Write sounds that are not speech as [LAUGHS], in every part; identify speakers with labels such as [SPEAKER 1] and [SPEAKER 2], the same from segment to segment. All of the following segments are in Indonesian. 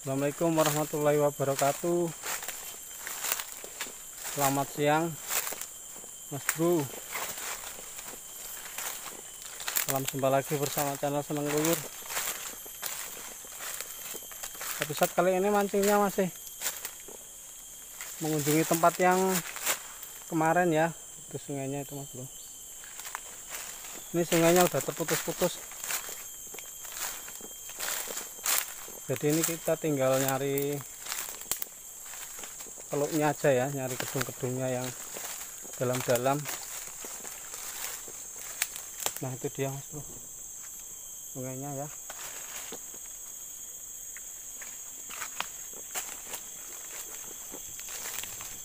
[SPEAKER 1] Assalamualaikum warahmatullahi wabarakatuh. Selamat siang Mas Bro. Salam jumpa lagi bersama channel Seneng Luyur. Episode kali ini mancingnya masih Mengunjungi tempat yang Kemarin ya Itu sungainya itu Mas Bro. Ini sungainya udah terputus-putus jadi ini kita tinggal nyari peluknya aja ya nyari kedung-kedungnya yang dalam-dalam. Nah itu dia mas bro sungainya ya.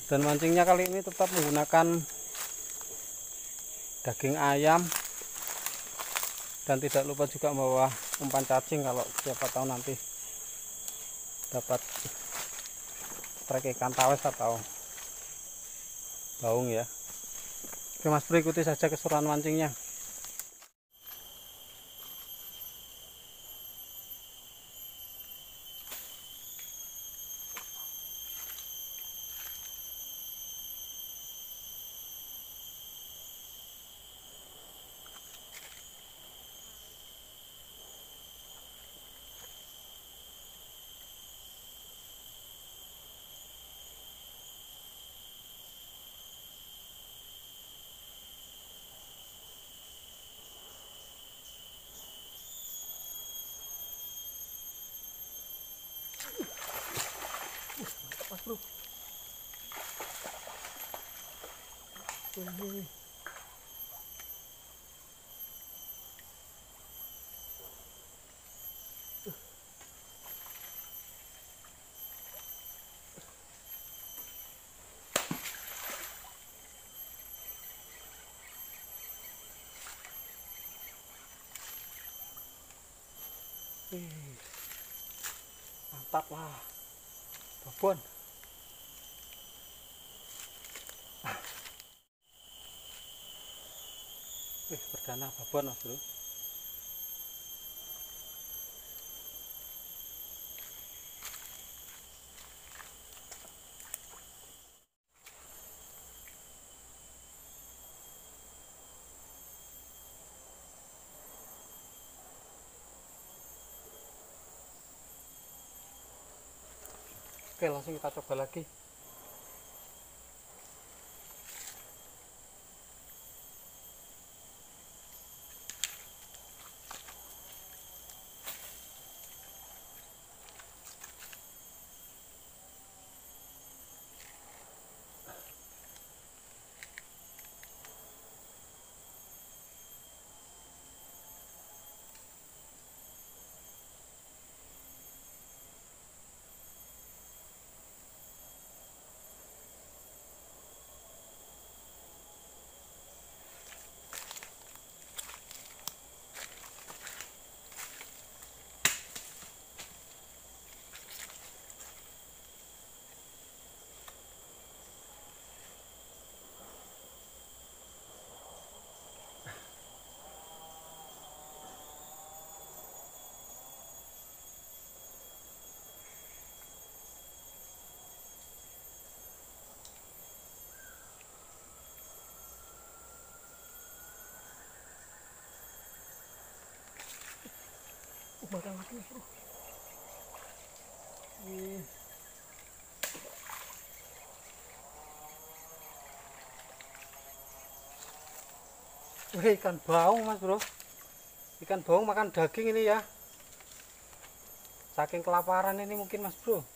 [SPEAKER 1] Dan mancingnya kali ini tetap menggunakan daging ayam. Dan tidak lupa juga membawa umpan cacing kalau siapa tahu nanti dapat trek ikan tawes atau baung ya. Oke mas bro ikuti saja keseruan mancingnya mas bro ini Wih, mantap lah babon Wih, perdana babon mas bro Oke langsung kita coba lagi Ih. Wih, ikan baung mas bro. Ikan baung makan daging ini ya. Saking kelaparan ini mungkin mas bro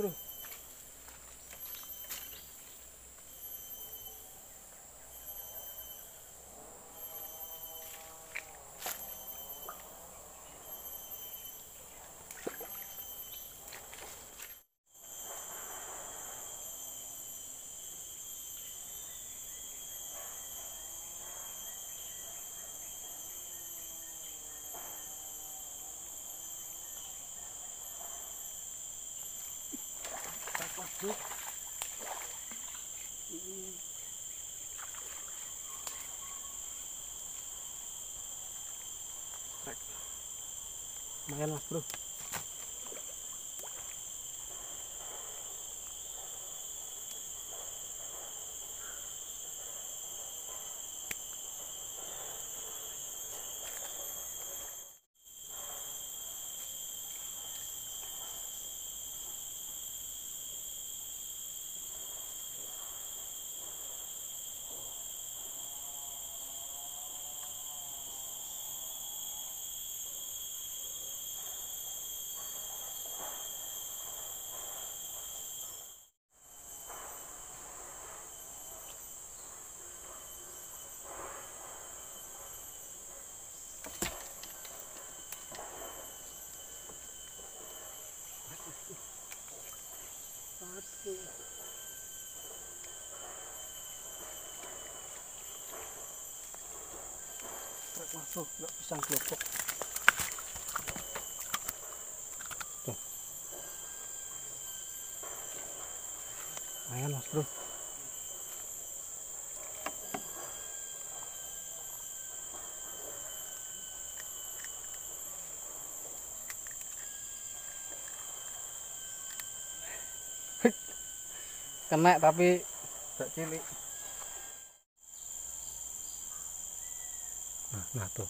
[SPEAKER 1] bro Pas bro. Ini. Trek. Lumayan mas bro. Trek masuk, nggak pisang gelopok. Tuh. Lumayan mas bro. kena tapi gak cilik nah, tuh.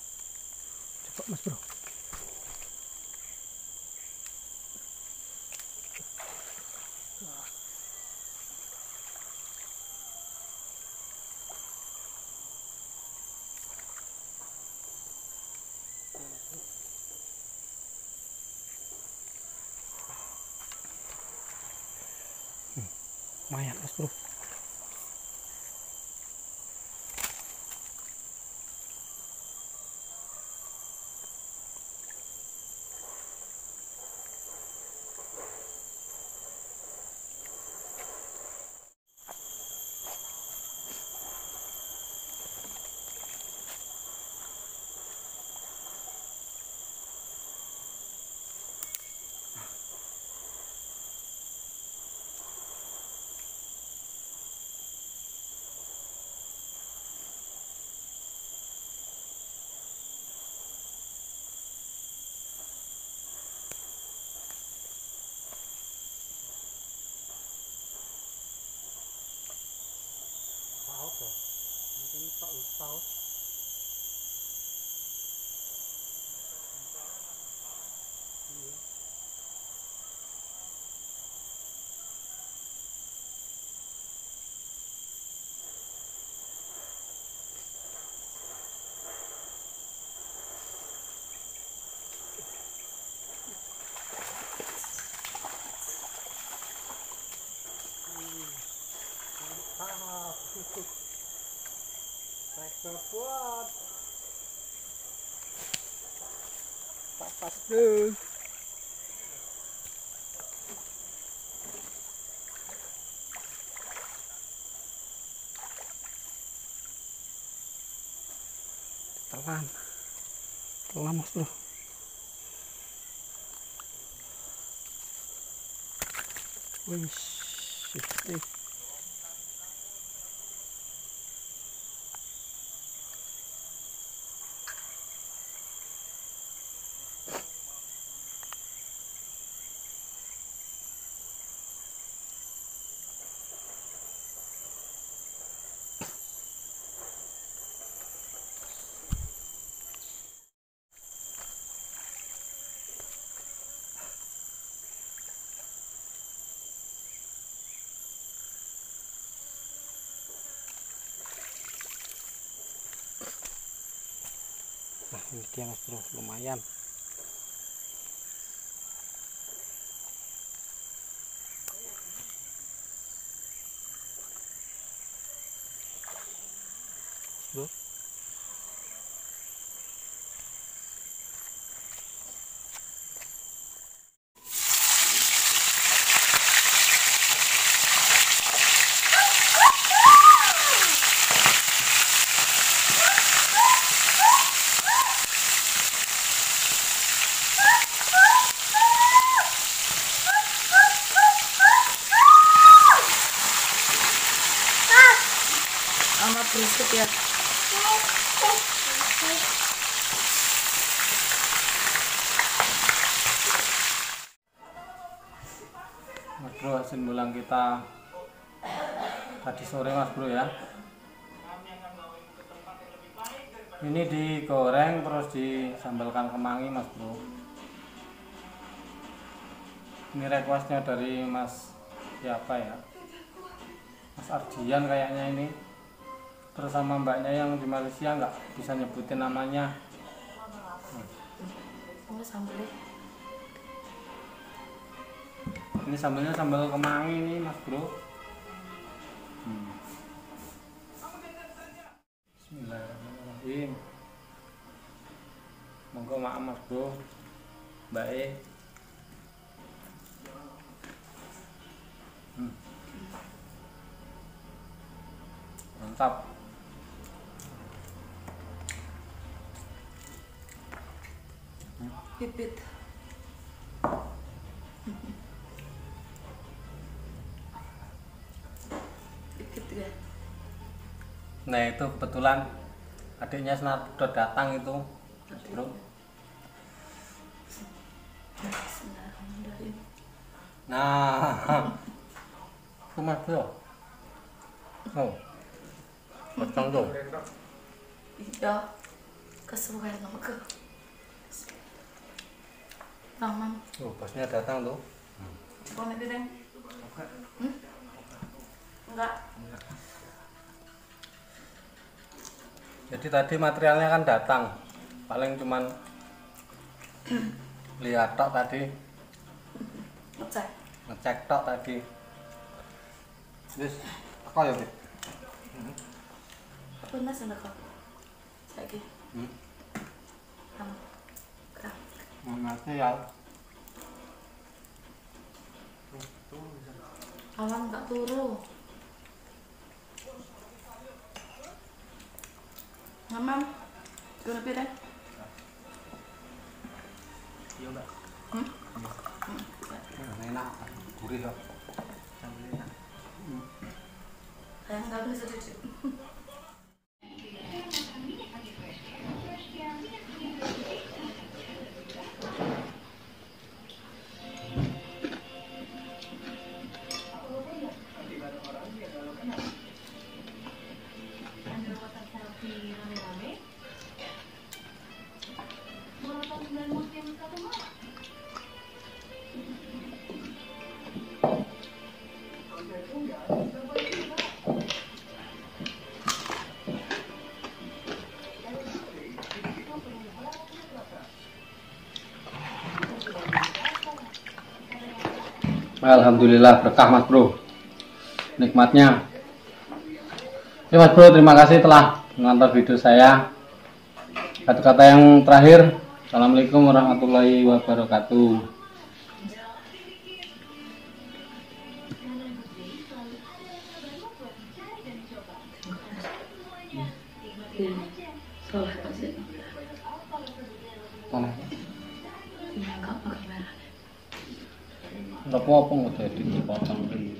[SPEAKER 1] Coba mas bro. Lumayan mas bro cửa, cái nó tạo được sau. Traktor kuat. Papas deh. Telan. Telan mas bro. Wih, shit. ini tiang bro lumayan bro.
[SPEAKER 2] Sama ya.
[SPEAKER 1] Mas bro hasil bulan kita tadi sore mas bro ya. Ini digoreng terus disambalkan kemangi mas bro. Ini requestnya dari mas siapa ya? Mas Ardian kayaknya ini terus sama mbaknya yang di Malaysia nggak bisa nyebutin namanya
[SPEAKER 2] sambelnya.
[SPEAKER 1] ini sambelnya sambal kemangi nih mas bro Hmm. Bismillahirrahmanirrahim monggo maaf mas bro mbak E Hmm. mantap
[SPEAKER 2] Pipit. Pipit ya.
[SPEAKER 1] nah itu kebetulan adiknya Senardo datang itu bro nah [LAUGHS] itu mas bro oh pocong tuh
[SPEAKER 2] Iya. Kesuwen sama ke. Ramang.
[SPEAKER 1] oh bosnya datang tuh
[SPEAKER 2] Kau nanti deh. Hmm? Enggak.
[SPEAKER 1] Jadi tadi materialnya kan datang, paling cuman [CLEARS THROAT] lihat tok tadi,
[SPEAKER 2] Ngecek.
[SPEAKER 1] ngecek tok tadi. Terus apa ya, Bik?
[SPEAKER 2] Apa nas ada kau? Lagi.
[SPEAKER 1] Hmm.
[SPEAKER 2] Kamu.
[SPEAKER 1] Ya.
[SPEAKER 2] Awan enggak turu. Mamam. Kau lebih deh.
[SPEAKER 1] Iya, Mbak.
[SPEAKER 2] Hmm?
[SPEAKER 1] Enak, gurih kok. Alhamdulillah berkah Mas Bro. Nikmatnya. Oke Mas Bro, terima kasih telah menonton video saya. Kata-kata yang terakhir, Assalamualaikum warahmatullahi wabarakatuh.
[SPEAKER 2] Salah kasih.
[SPEAKER 1] Mana?
[SPEAKER 2] Enggak pakai merah.
[SPEAKER 1] Enggak apa-apa nggak jadi dipotong.